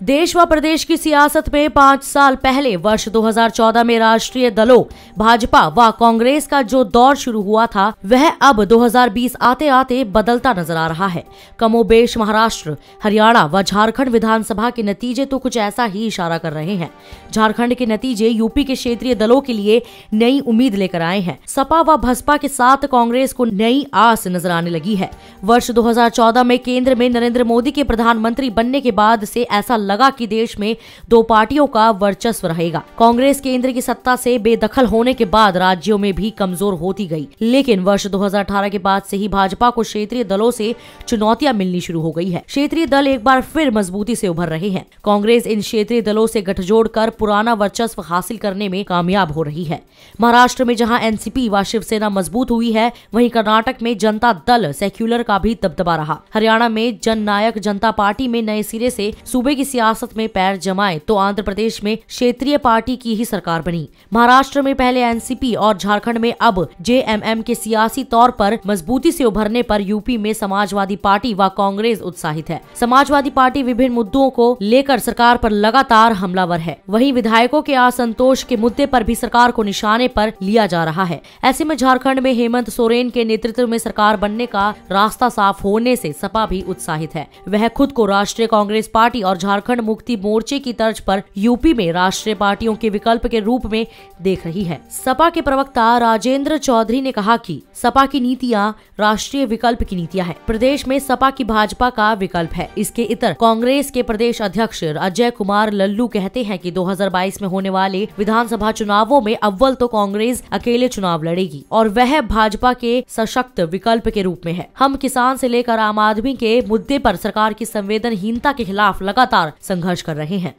देश व प्रदेश की सियासत में पाँच साल पहले वर्ष 2014 में राष्ट्रीय दलों, भाजपा व कांग्रेस का जो दौर शुरू हुआ था, वह अब 2020 आते आते बदलता नज़र आ रहा है। कमोबेश महाराष्ट्र, हरियाणा व झारखंड विधानसभा के नतीजे तो कुछ ऐसा ही इशारा कर रहे हैं। झारखंड के नतीजे यूपी के क्षेत्रीय दलों के लिए नई उम्मीद लेकर आए हैं। सपा व बसपा के साथ कांग्रेस को नई आस नज़र आने लगी है। वर्ष 2014 में केंद्र में नरेंद्र मोदी के प्रधानमंत्री बनने के बाद से ऐसा लगा कि देश में दो पार्टियों का वर्चस्व रहेगा। कांग्रेस केंद्र की सत्ता से बेदखल होने के बाद राज्यों में भी कमज़ोर होती गई। लेकिन वर्ष 2018 के बाद से ही भाजपा को क्षेत्रीय दलों से चुनौतियाँ मिलनी शुरू हो गई है। क्षेत्रीय दल एक बार फिर मजबूती से उभर रहे हैं। कांग्रेस इन क्षेत्रीय दलों से गठजोड़ कर पुराना वर्चस्व हासिल करने में कामयाब हो रही है। महाराष्ट्र में जहाँ एनसीपी व शिवसेना मज़बूत हुई है, वहीं कर्नाटक में जनता दल सेक्युलर का भी दबदबा रहा। हरियाणा में जन नायक जनता पार्टी में नए सिरे से सूबे की सियासत में पैर जमाए तो आंध्र प्रदेश में क्षेत्रीय पार्टी की ही सरकार बनी। महाराष्ट्र में पहले एनसीपी और झारखंड में अब जेएमएम के सियासी तौर पर मजबूती से उभरने पर यूपी में समाजवादी पार्टी व कांग्रेस उत्साहित है। समाजवादी पार्टी विभिन्न मुद्दों को लेकर सरकार पर लगातार हमलावर है। वहीं विधायकों के असंतोष के मुद्दे पर भी सरकार को निशाने पर लिया जा रहा है। ऐसे में झारखंड में हेमंत सोरेन के नेतृत्व में सरकार बनने का रास्ता साफ़ होने से सपा भी उत्साहित है। वह खुद को राष्ट्रीय कांग्रेस पार्टी और झारखंड मुक्ति मोर्चे की तर्ज पर यूपी में राष्ट्रीय पार्टियों के विकल्प के रूप में देख रही है। सपा के प्रवक्ता राजेंद्र चौधरी ने कहा कि सपा की नीतियाँ राष्ट्रीय विकल्प की नीतियाँ हैं। प्रदेश में सपा की भाजपा का विकल्प है। इसके इतर कांग्रेस के प्रदेश अध्यक्ष अजय कुमार लल्लू कहते हैं कि 2022 में होने वाले विधानसभा चुनावों में अव्वल तो कांग्रेस अकेले चुनाव लड़ेगी और वह भाजपा के सशक्त विकल्प के रूप में है। हम किसान से लेकर आम आदमी के मुद्दे पर सरकार की संवेदनहीनता के खिलाफ लगातार संघर्ष कर रहे हैं।